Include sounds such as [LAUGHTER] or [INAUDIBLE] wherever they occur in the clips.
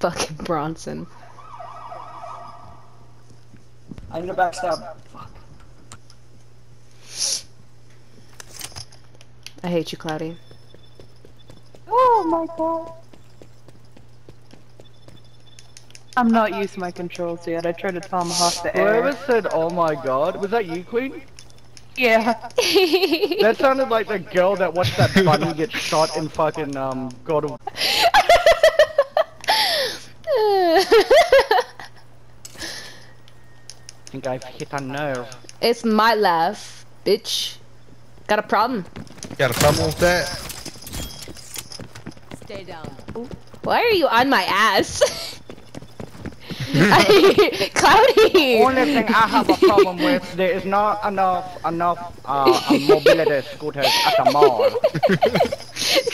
Fucking Bronson. I need a backstab. Fuck. I hate you, Cloudy. Oh my god. I'm not used to my controls yet. I tried to tomahawk the air. Whoever air. said, "Oh my God," was that you, Queen? Yeah. That sounded like the girl that watched that bunny get shot in fucking um God of. I think I've hit a nerve. it's my laugh, bitch. Got a problem? Got a problem with that? Stay down. Why are you on my ass? [LAUGHS] [LAUGHS] Cloudy! Only thing I have a problem with [LAUGHS] there is not enough enough uh, mobility scooters at the mall.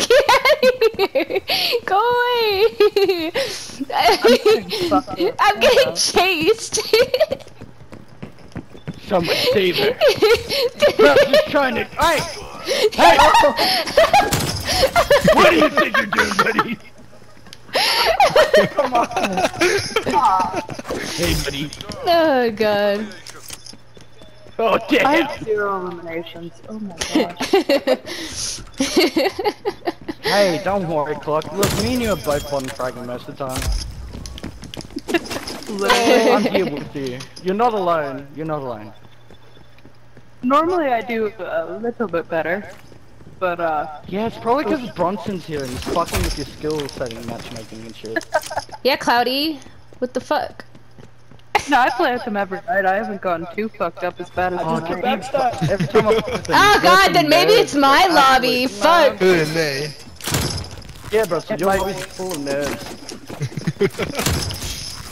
Get out of here! Go away! I'm getting chased! Someone save her. Bro, just trying to. Hey, hey! [LAUGHS] what do you think you're doing, buddy? [LAUGHS] Come on. Hey, buddy. oh god. Oh I damn. have zero eliminations. Oh my gosh. [LAUGHS] Hey, don't worry, Clock. Look, me and you are both bottom fragging most of the time. [LAUGHS] I'm here with you. You're not alone. You're not alone. Normally I do a little bit better. But uh Yeah, it's probably because Bronson's here and he's fucking with your skill setting, matchmaking and shit. [LAUGHS] yeah, Cloudy. What the fuck? no, I play with them every night. I haven't gotten too fucked up as bad as Oh, this get Every time I fuck Oh god, then maybe nerves it's my lobby. Fuck. Who in there? Yeah, bro, so your lobby's full of nerves. [LAUGHS]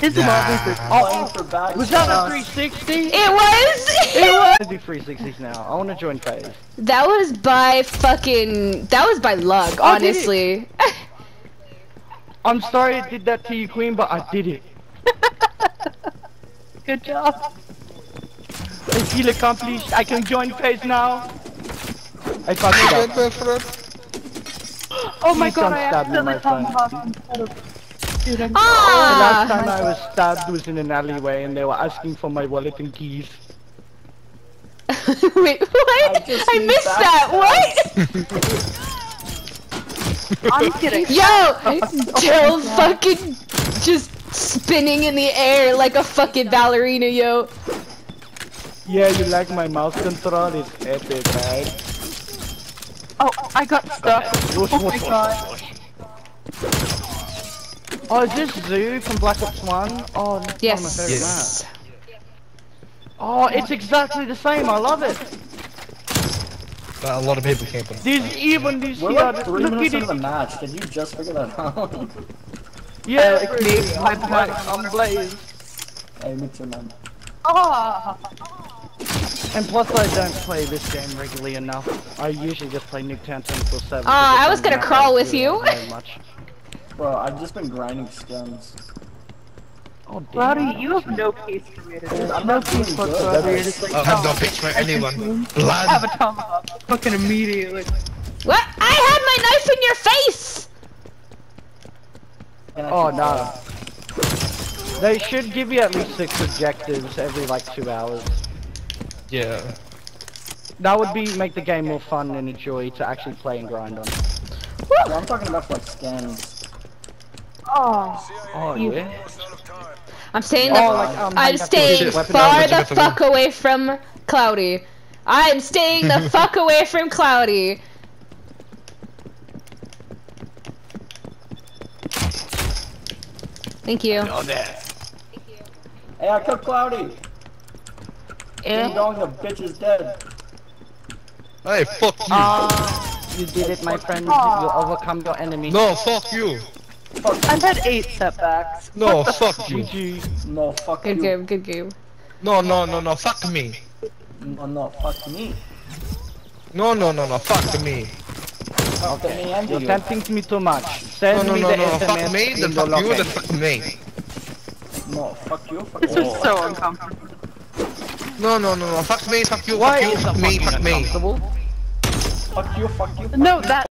His Nah. lobbies are Playing for backstab. Was that a 360? It was! It was! I do 360s now. I want to join FaZe. That was by fucking. That was by luck, did it? honestly. I'm sorry I did that to you, Queen, but I did it. [LAUGHS] good job. I feel accomplished. I can join FaZe now. I fucked it up. Oh my Please god, don't I stab me, accidentally my friend. Tomahawked instead of shooting. The last Ah! time I was stabbed was in an alleyway and they were asking for my wallet and keys. [LAUGHS] Wait, what? I I missed that. What? [LAUGHS] I'm kidding. Yo, [LAUGHS] Jill fucking just spinning in the air like a fucking ballerina, yo. Yeah, you like my mouse control? It's epic, right? Oh, I got stuck. Oh my god. Oh, is this Zoo from Black Ops 1? Oh, that's one of my favorite Yes. maps. Oh, it's exactly the same. I love it. But a lot of people can't put There's even this We're here. like three Look minutes at into the it. match. Did you just figure that out? [LAUGHS] Yeah, it's me. I'm black. I'm Blaze. hey, me too, man. Ah, And plus, I don't play this game regularly enough. I usually just play Nuketown 24/7. Ah, I was gonna crawl with you. very much. [LAUGHS] Bro, I've just been grinding skins. Oh, damn. Rowdy, you have no peace for me today. I'm no not doing peace good. whatsoever. You're just like, I have no oh, for anyone. [LAUGHS] have a tomahawk. Fucking immediately. What? I had my knife in your face! Oh keep- no. They should give you at least six objectives every like two hours. Yeah. That would be make the game more fun and a joy to actually play and grind on. No, I'm talking about like skins. Oh, Oh You- yeah. I'm staying the. Oh, like, um, I'm staying far the fuck away from Cloudy. I'm staying the [LAUGHS] fuck away from Cloudy. Thank you. Oh, there. Hey, I killed Cloudy. Ding yeah. dong, the bitch is dead. Hey, fuck you. Ah, you did it, my friend. You overcome your enemy. no, fuck you. I've had eight setbacks. No, fuck you. GG. No, fuck Good you. game, good game. No, no, no, no, fuck me. No, no, fuck me. No, no, no, no, fuck me. Fuck me and You're you. tempting me too much. No, Send no, me no, the no, SMS fuck me, in then the fuck you, then fuck me. No, fuck you, fuck This you. is so uncomfortable. No, no, no, no, fuck me, fuck you, Why fuck you, fuck me, fuck me. Fuck you, fuck you. No, that